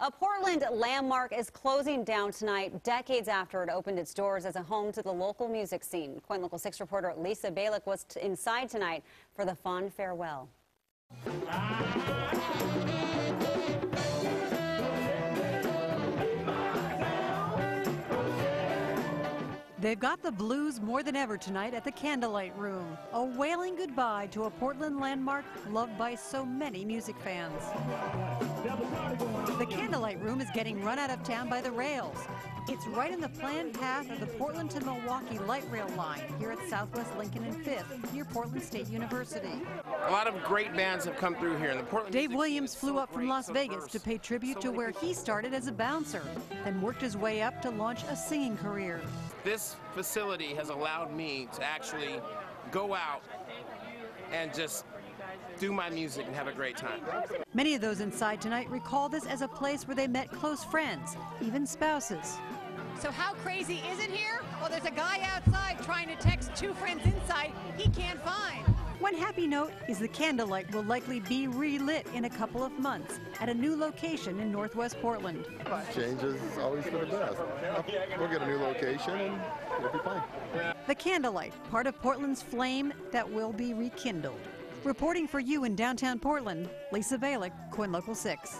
A Portland landmark is closing down tonight, decades after it opened its doors as a home to the local music scene. KOIN Local 6 reporter Lisa Balick was inside tonight for the fond farewell. They've got the blues more than ever tonight at the Candlelight Room, a wailing goodbye to a Portland landmark loved by so many music fans. The Candlelight Room is getting run out of town by the rails. It's right in the planned path of the Portland to Milwaukie light rail line here at Southwest Lincoln and 5th near Portland State University. A lot of great bands have come through here. And the Portland Dave Williams flew so up from Las so Vegas diverse. to pay tribute to where he started as a bouncer, then worked his way up to launch a singing career. This facility has allowed me to actually go out and just do my music and have a great time. Many of those inside tonight recall this as a place where they met close friends, even spouses. So how crazy is it here? Well, there's a guy outside trying to text two friends inside he can't find. One happy note is the candlelight will likely be relit in a couple of months at a new location in northwest Portland. Change is always for the best. We'll get a new location and it'll be fine. The candlelight, part of Portland's flame that will be rekindled. Reporting for you in downtown Portland, Lisa Balick, KOIN Local 6.